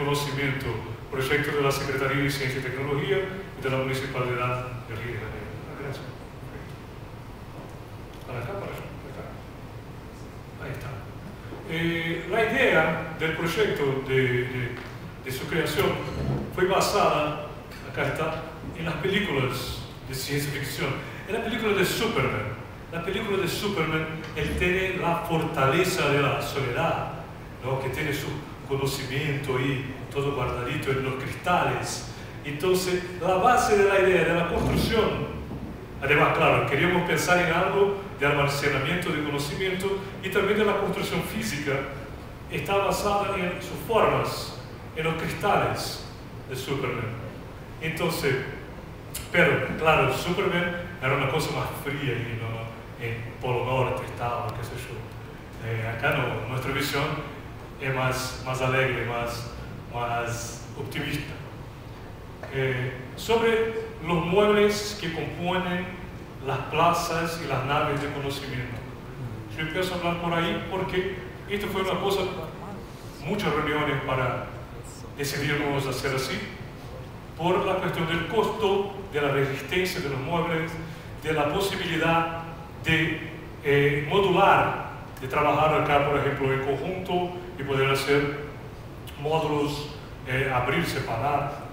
Conocimiento, proyecto de la Secretaría de Ciencia y Tecnología y de la Municipalidad de Río de Janeiro. Gracias. Para acá, para para acá. Ahí está. Eh, la idea del proyecto de, de, de su creación fue basada, acá está, en las películas de ciencia ficción, en la película de Superman. La película de Superman, él tiene la fortaleza de la soledad, ¿no? que tiene su conocimiento y todo guardadito en los cristales. Entonces, la base de la idea de la construcción, además, claro, queríamos pensar en algo de almacenamiento de conocimiento y también de la construcción física, está basada en sus formas, en los cristales de Superman. Entonces, pero claro, Superman era una cosa más fría y no, en Polo Norte estaba, qué sé yo. Eh, acá no, nuestra visión es más, más alegre, más, más optimista. Eh, sobre los muebles que componen las plazas y las naves de conocimiento. Yo empiezo a hablar por ahí porque esto fue una cosa, muchas reuniones para decidirnos hacer así por la cuestión del costo, de la resistencia de los muebles, de la posibilidad de eh, modular, de trabajar acá, por ejemplo, en conjunto y poder hacer módulos, eh, abrir, separar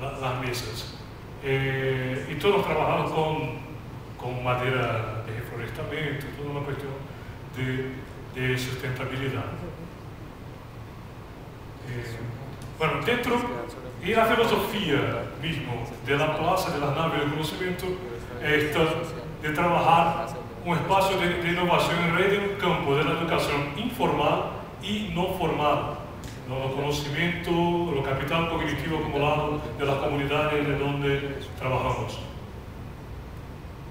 la, las mesas. Eh, y todos trabajamos con, con madera de reforestamiento, toda una cuestión de, de sustentabilidad. Eh, bueno, dentro y la filosofía mismo de la plaza de las naves del conocimiento es de trabajar un espacio de, innovación en red en un campo de la educación informal y no formal. ¿no? El conocimiento, el capital cognitivo acumulado de las comunidades de donde trabajamos.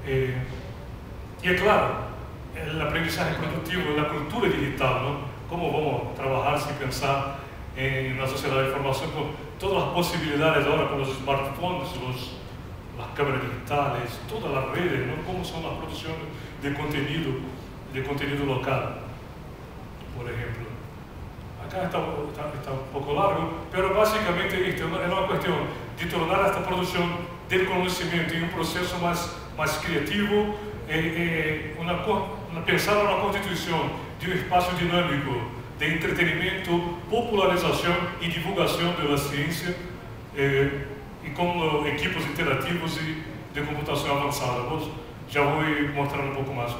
Eh, y es claro, el aprendizaje productivo, la cultura digital, ¿no? ¿Cómo vamos a trabajar sin pensar en una sociedad de información con todas las posibilidades ahora con los smartphones, los, las cámaras digitales, todas las redes, ¿no? cómo son las producciones de contenido, de contenido local, por ejemplo. Acá está, está, está un poco largo, pero básicamente esto es una cuestión de tornar esta producción del conocimiento en un proceso más, más creativo, eh, eh, una, pensar en una constitución de un espacio dinámico de entretenimiento, popularización y divulgación de la ciencia eh, y con equipos interactivos y de computación avanzada. Vos ya voy a mostrar un poco más.